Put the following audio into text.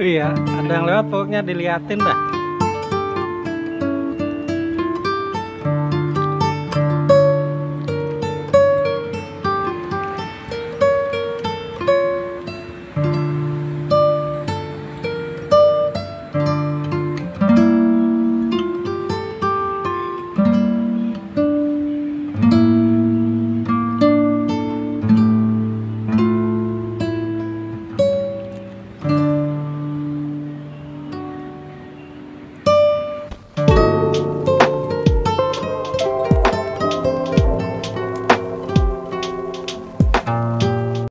iya ada yang lewat pokoknya diliatin dah.